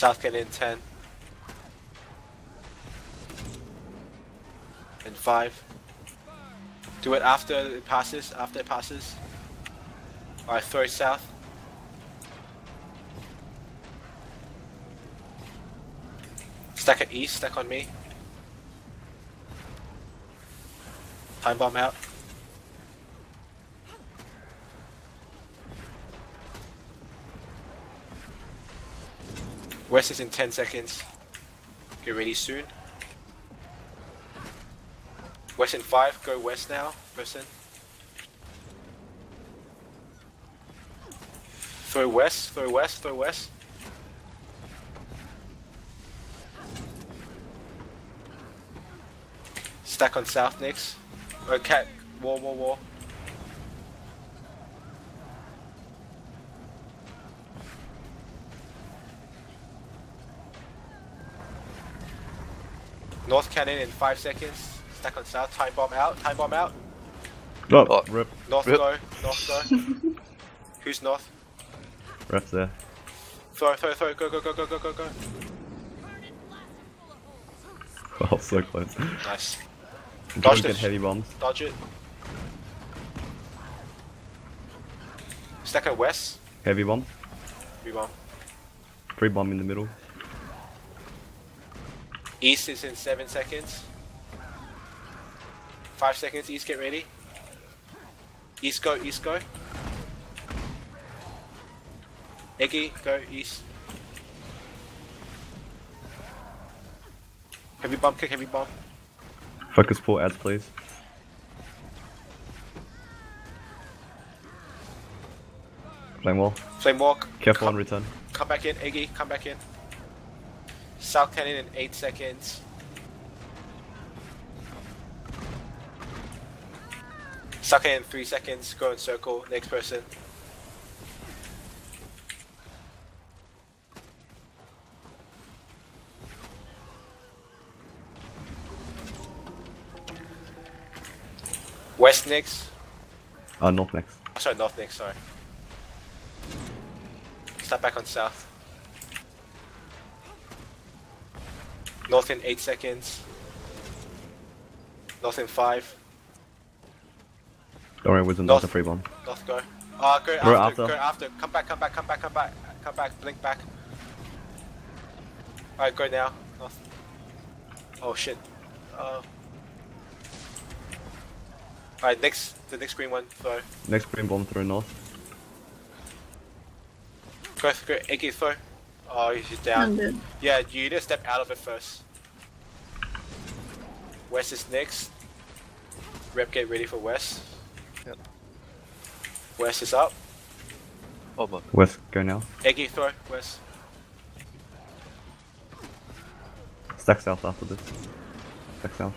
South cannon in 10. In 5. Do it after it passes, after it passes. Alright, throw south. Stack at east, stack on me. Time bomb out. West is in 10 seconds. Get ready soon. West in 5, go west now, person. Throw west, throw west, throw west. Stack on south next. Okay, wall, wall, wall. North cannon in 5 seconds. Stack on south, time bomb out, time bomb out. Oh, Oh. rip, North Rip. go, north go. Who's north? ref's there. Throw, throw, throw, go, go, go, go, go, go, go. Oh, so close. Nice. I'm Dodge trying get this. heavy bombs. Dodge it. Stack at west. Heavy bomb. Heavy bomb. Free bomb in the middle. East is in 7 seconds. 5 seconds, east get ready. East go, east go. Eggy, go east. Heavy bomb kick, heavy bomb. Focus pull ads, please. Flame wall. Flame walk. Careful come, on return. Come back in, Eggy, come back in. South cannon in 8 seconds. South cannon in 3 seconds, go in circle, next person. West next. Uh, north next. Sorry, north next, sorry. Step back on south. North in 8 seconds. North in 5. Don't worry, North. does a free bomb. North go. Ah, go after, after. go after. Come back, come back, come back, come back. Come back, blink back. Alright, go now. North. Oh shit. Uh. Alright, next, the next green one, throw. Next green bomb through north. Go, go, Eggy, throw. Oh, he's down. I'm dead. Yeah, you need to step out of it first. West is next. Rep get ready for West. Yep. West is up. Oh my. West, go now. Eggy throw, West. Stack south after this. Stack south.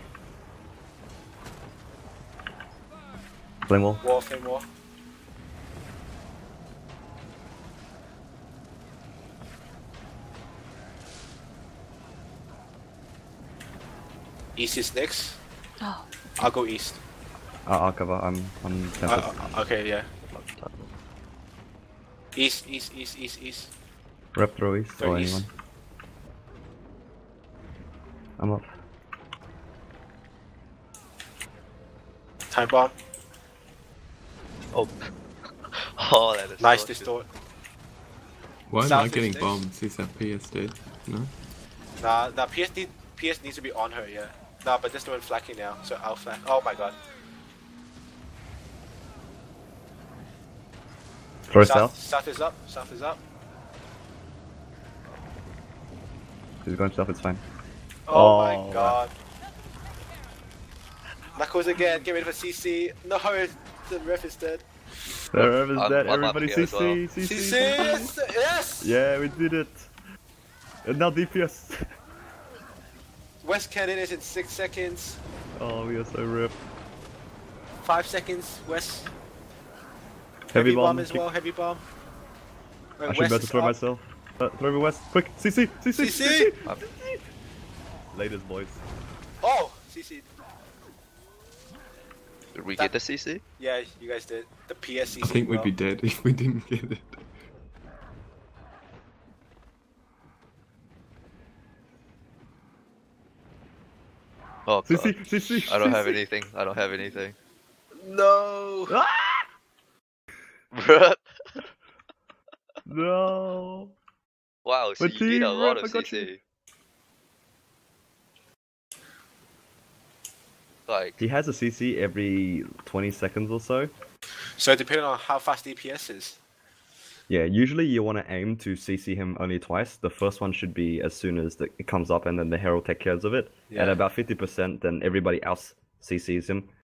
Flame wall. War, flame war. East is next. Oh, I'll go east. Uh, I'll cover. I'm on Uh, tempest. uh, okay, yeah. East, east, east, east, east. Rep throw east Throw or east. anyone. I'm up. Time bomb. Oh. oh, that is Nice so distort. Why am I South is getting next. bombed? Is that PS dead? No? Nah, nah, PS, need, PS needs to be on her, yeah. Nah, but this doing flacking now, so I'll flack. Oh my god. Throw south, south. south is up, south is up. He's going south. It's fine. Oh, Oh, my god. Knuckles again, get rid of a CC. No, the ref is dead. The ref is I'm- dead. I'm Everybody CC, well. CC, CC, CC. yes! yes! Yeah, we did it. And now DPS. West Cannon is in 6 seconds. oh, we are so ripped. 5 seconds, West. Heavy, bomb, bomb. as well, heavy bomb. I West should better is throw up. myself. Uh, throw me west. Quick. CC, CC, CC. CC. Up. Latest boys. Oh, CC. Did we get the CC? Yeah, you guys did. The PS CC. I think we'd well. be dead if we didn't get it. Oh god. CC, CC. I don't have CC. anything. I don't have anything. No. Bruh. No. Wow, so My you need a lot Rep, of CC. Like, He has a CC every 20 seconds or so. So depending on how fast DPS is. Yeah, usually you want to aim to CC him only twice. The first one should be as soon as the, it comes up, and then the herald take care of it. Yeah. At about 50%, then everybody else CCs him,